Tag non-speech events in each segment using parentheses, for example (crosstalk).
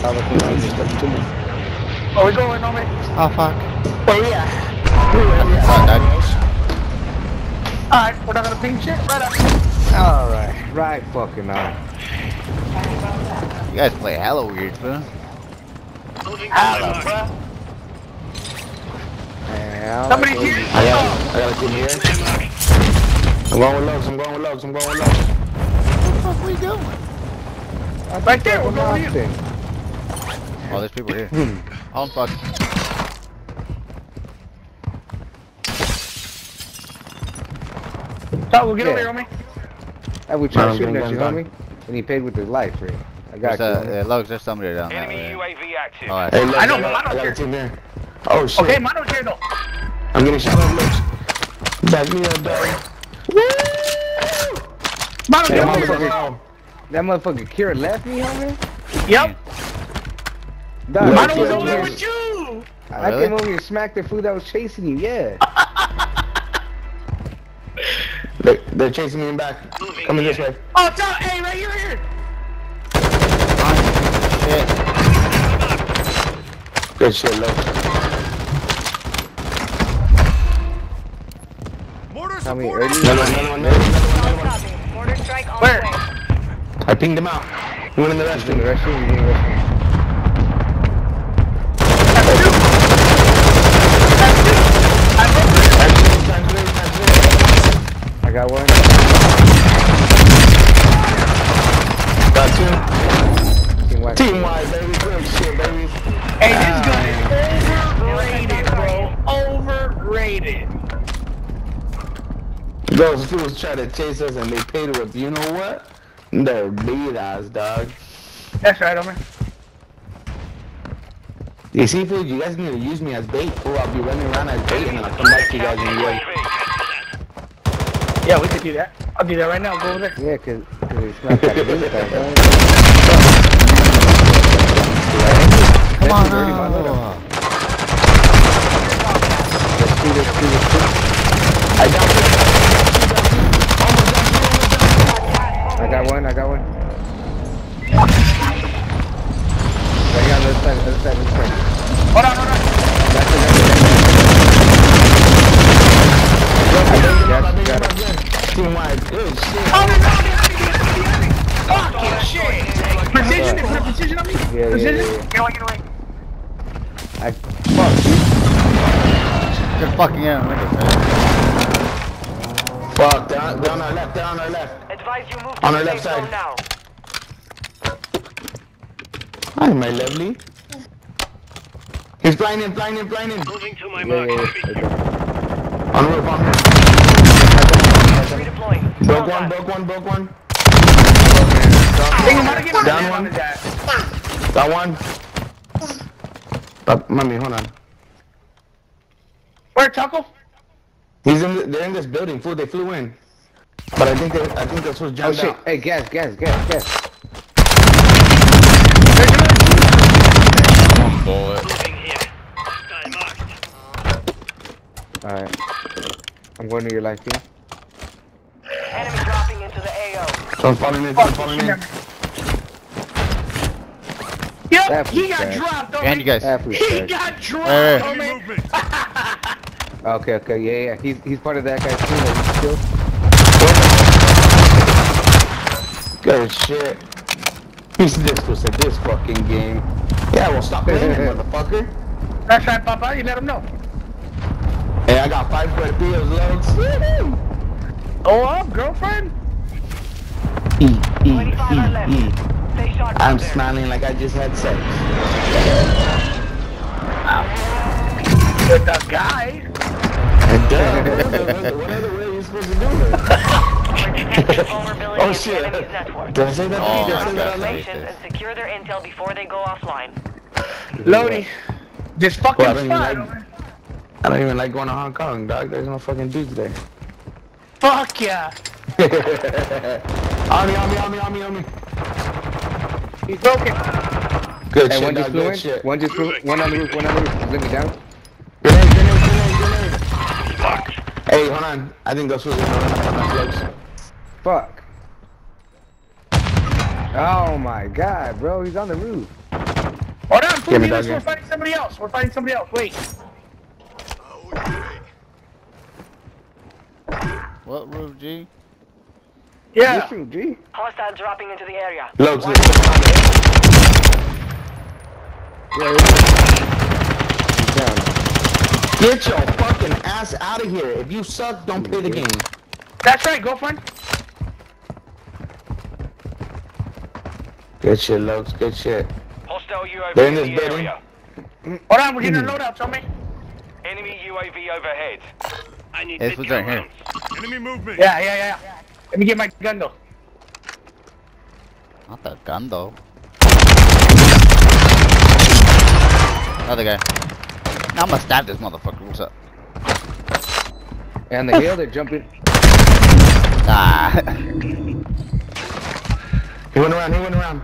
to me. Oh, we going on me? Ah, oh fuck. Where we at? Fuck, dog. Alright, we're not gonna ping shit. Right up. Alright, right fucking on. You guys play hella weird, bro. Hello, bro. Man, Somebody like here? I got, I got a team here. I'm going with Lugs, I'm going with Lugs, I'm going with Lugs. What the fuck are we doing? Right there, we're going here. Nothing. Oh, there's people here. (coughs) Oh fuck. So we'll get over here on me. Hey, we tried Gun, shooting at you, gun, homie. And he paid with his life, right? I got There's you. homie. uh, Lugs, there's somebody down that Enemy way. UAV active. Alright. Hey, look, I know, I but got, I I don't got care. a team here. Oh shit. Okay, mine don't care though. I'm getting shot up, Lugs. Back me up, dog. Mine don't Hey, care. Over here. That motherfucker Kira left me, homie? Yep. Dog, Mine I was came over there with you. I Really? came over here and smacked the food that was chasing you, yeah. (laughs) They, they're chasing me in back. Coming this way. Oh, tell, hey, right here, right here. Shit. Good shit, Lugs. Tell me early. Another one, another one, another one, another one. Copy. Mortar strike on Where? I pinged him out. He went in the He's in the restroom. restroom, he's in the restroom. I got one. Got two. Team white. Team wide, baby. Good shit, baby. Hey, this gun is overrated, bro. Overrated. Those fools try to chase us and they paid with, you know what? They're beat us, dog. That's right, homie. You see, fool, you guys need to use me as bait, fool. I'll be running around as bait and then I'll come back to you guys in the way. Yeah, we could do that. I'll do that right now. Go over there. Yeah, cause, cause it's not that good. that, huh? Come on dirty, man. Look. Let's do this, do this, do this. I got you. I got one, I got one. Right here on the other side, other side, other side. Hold on, hold on. That's it, that's it, that's it. Got it, got it. Team wide, good shit. Oh, no, no, no, Fucking shit. Precision, precision on me? Yeah, precision? I, fuck. Good fucking air windows, man. Fuck, they're on, our left. Advise you move On our left side. now. Hi, my lovely. He's blinding, blinding, blinding. Moving to my Yeah, yeah, yeah. On roof, on roof. Redeploying. Broke one, broke one, broke one. Hey, you might get my Down one. that. Got one. Uh, mommy, hold on. Where, Taco? He's in. The, they're in this building. Fool, they flew in. But I think they, I think that's what's Oh jammed shit, out. hey, gas, gas, gas, gas. Bullet. Moving here. Hostile marked. Alright. I'm going to your life team. Someone's falling in. Someone's falling in. Yep, he got bad. dropped, homie. And you guys. He trash. got dropped, Hey. homie. (laughs) Okay, okay, yeah, yeah. He's he's part of that guy's team that we killed. Good shit. Piece of this was at this fucking game. Yeah, well, stop playing it, (laughs) motherfucker. That's right, Papa. You let him know. Hey, I got five tortillas, loads. Woo-hoo. Oh, up, girlfriend. E, E, 25 are left. E, E. Stay sharp I'm smiling like I just had sex. With the guy. And (laughs) duh, what other- way are you supposed to do it? (laughs) Oh, shit. the enemy's network. Did oh, I say that? Oh, Did I say that God. out loud? Information and secure their intel before they go offline. Lodi. This fucking Well, I don't spot. like- I don't even like going to Hong Kong, dog. There's no fucking dudes there. Fuck yeah. (laughs) on me, on me, on me, on me, on me. He's broken. Good Hey, shit, one just dog. flew Good in. shit. One just flew. One on the roof. One on the roof. Let me down. Grenade, grenade, grenade, grenade. Fuck. Hey, hold on. I think those fools are gonna run out of slugs. Fuck. Oh my god, bro. He's on the roof. Hold on, Give me Leave us, we're fighting somebody else. We're fighting somebody else. Wait. Oh, what roof, G? Yeah. Shoot, G. Hostile dropping into the area. Logs, Watch look. Yeah, he's. Get your fucking ass out of here. If you suck, don't play the game. That's right, girlfriend. Good shit, Logs. Good shit. Hostile UAV They're in in this the building. area. Hold on, we're getting a hmm. loadout, tell me. Enemy UAV overhead. I need It's right here. Enemy movement. Yeah, yeah, yeah. Let me get my gun though. Not the gun though. Another guy. Now I'm gonna stab this motherfucker. What's up? And the hill, they're jumping. Ah. (laughs) He went around. He went around.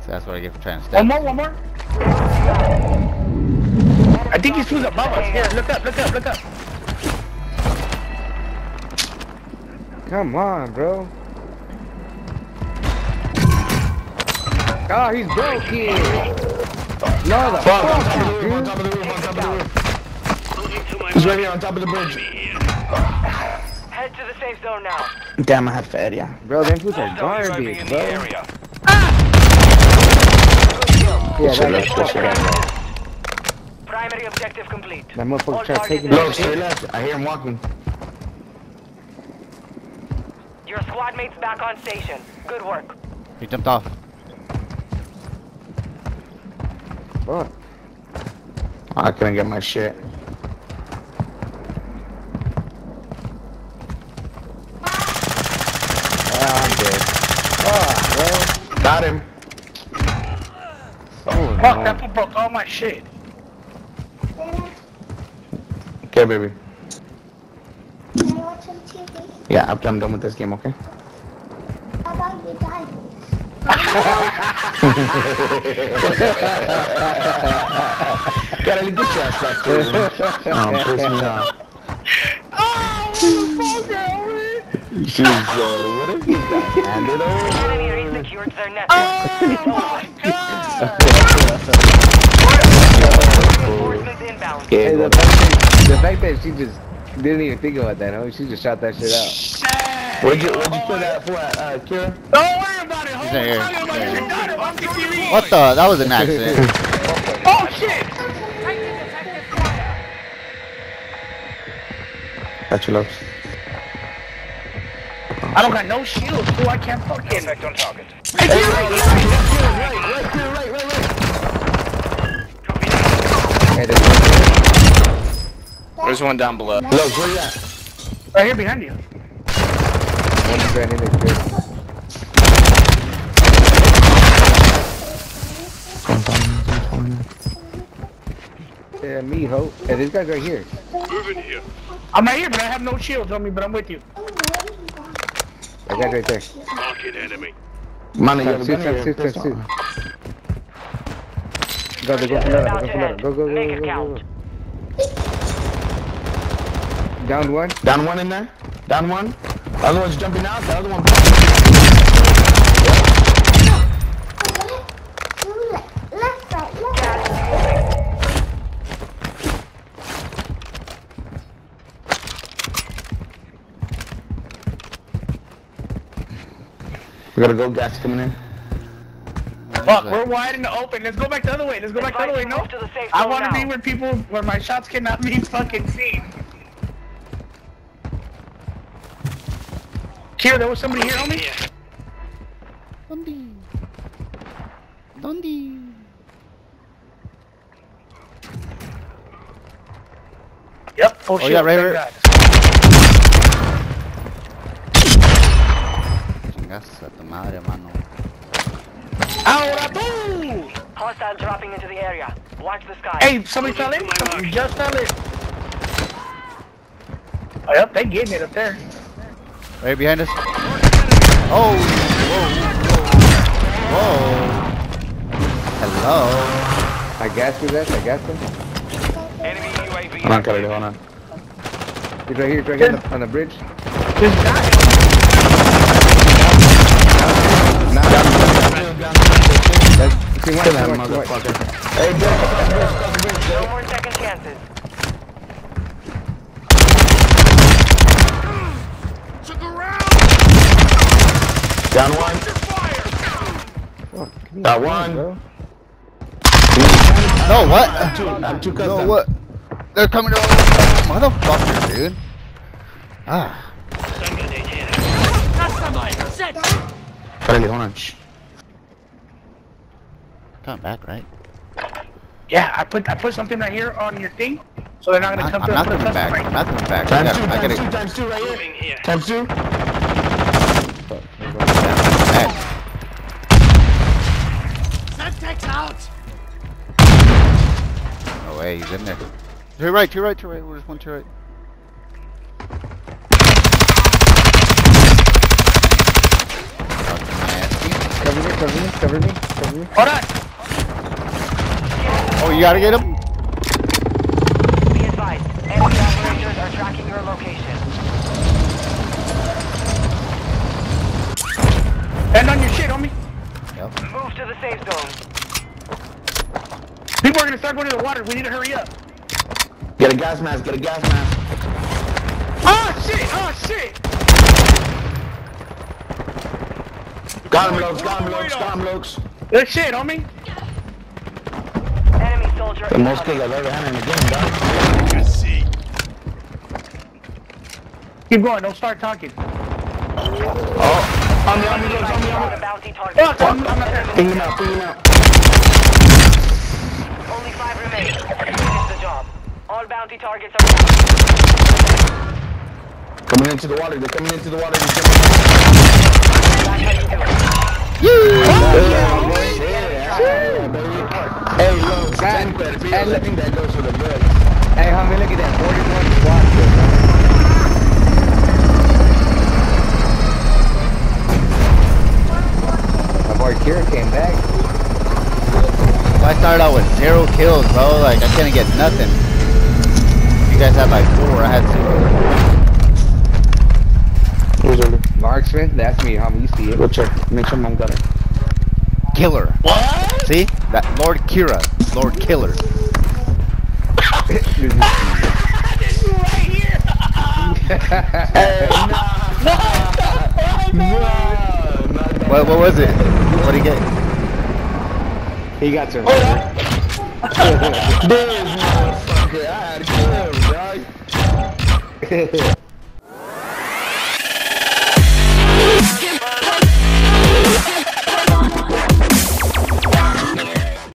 So that's what I get for trying to stab. One stab. more, one more. I think he's who's above us. Here, look up, look up, look up. Come on, bro. Oh, he's broken. No, the Fuck, on fuck, top of the roof, on top of the roof, on top of the roof. Moving to my He's right here on top of the bridge. Head to the safe zone now. Damn, I had fed, yeah. Bro, them fools are Hostile UAV garbage, in the bro. area. Yeah, shit, that, good shit. Primary objective complete. that motherfucker All tried targets taking Look, that straight left. I hear him walking. Your squad mates back on station. Good work. He jumped off. Fuck. I couldn't get my shit. Ah, I'm dead. Fuck, Got him. Oh, Fuck, no. that fool broke all my shit. Okay, baby. Can I watch some TV? Yeah, after I'm done with this game, okay? How about you die? (laughs) Gotta get your ass back to (laughs) it. Oh, piss me off. She's, uh, what is that? Hand it over. Enemy resecured their net. (laughs) Reinforcements inbound. Hey, Yeah, the go. fact, that, the fact that she just didn't even think about that, huh? She just shot that shit out. Where'd you, where'd you put that for, uh, Kira? Don't worry about it, He's homie. right here. Talking about He's your right daughter, I'm CCTV. What the? That was an accident. Oh shit! Got you, love. I don't got no shield, fool. I can't fucking. Effect on target. Hey, get right, get right. Right, right, Kira, right, right, right. Hey, there's There's one down below. Look, where you at? Right here behind you. one who ran in there, good. Yeah, me, ho. Hey, this guy's right here. Moving here. I'm right here, but I have no shields on me, but I'm with you. That guy's right there. Marking enemy. Man, you have a Times two, gun times here. two, times Pistol. two. Go, go, go, About go, to go, end. go, go, go, Make go, it go, count. go. Down one. Down one in there. Down one. The other one's jumping out. The other one. Left, right, left. We gotta go. Gas coming in. Fuck, we're wide in the open. Let's go back the other way. Let's go back the other way. No. move to the safe I want to be where people, where my shots cannot be (laughs) fucking seen. Kira, there was somebody here on me. Dondi. Dondi. Yep. Oh, oh, shit. yeah, right, thank right. God. Chingas a tu madre, mano. Ahora tú! Hostile dropping into the area. Watch the sky. Hey, somebody fell in? Somebody just fell in. Oh, yep, they getting it up there. Right behind us. Oh! Whoa! Whoa! Hello! I gas you guys, I gas him. Enemy UAV. Hold on, Kelly, hold on. He's right here, he's right here on the, on the bridge. Just got! Hey, Joe! No more second chances. Down one. Fuck, Got one. bro. No, what? I'm two, I'm two cuts No, what? They're coming over. Motherfucker, dude. Ah. Órale, hold on. Shh. Coming back, right? Yeah, I put I put something right here on your thing, so they're not I'm gonna not, come I'm through. not put coming a back. I'm not coming back. I Times gotta, two, I times gotta. two, times two right Moving here. here. Times two. No way, he's in there. To your right, to your right, to your right. There's one to your right. Cover me, cover me, cover me, cover me. Hold on! Oh, you gotta get him? Be advised, enemy operators are tracking your location. End on your shit, homie. Yep. Move to the safe zone. People are gonna start going to the water. We need to hurry up. Get a gas mask, get a gas mask. Oh shit! Oh shit! Got him, Lokes, got him, Lokes, got him, Lokes. Good shit, homie. Enemy soldier The most incoming. kills I've ever had in a game, dog. Good see. Keep going. Don't start talking. Oh, on me, on me, Lokes, on me, on The me. bounty target. Fuck! I'm, I'm not there. Ping him out, ping him out. Only. Finish the job. All bounty targets are. Coming into the water, they're coming into the water. They're coming That's how you do it. Yeah, baby. Hey, Lokes, ten per Hey, I look- think that goes for the birds. Hey, homie, look at that. 41 squad kills, man. My boy Kira came back. I started out with zero kills, bro. Like, I couldn't get nothing. You guys had like four. I had two. Who's early? Marksman, that's me, homie. You see it. Go check. Make sure mom got it. Killer. What? See? That Lord Kira. Lord Killer. Hey, nah. no, not that. What, what was it? What did he get? He got some. This (laughs) motherfucker, I had kills, dog. (laughs)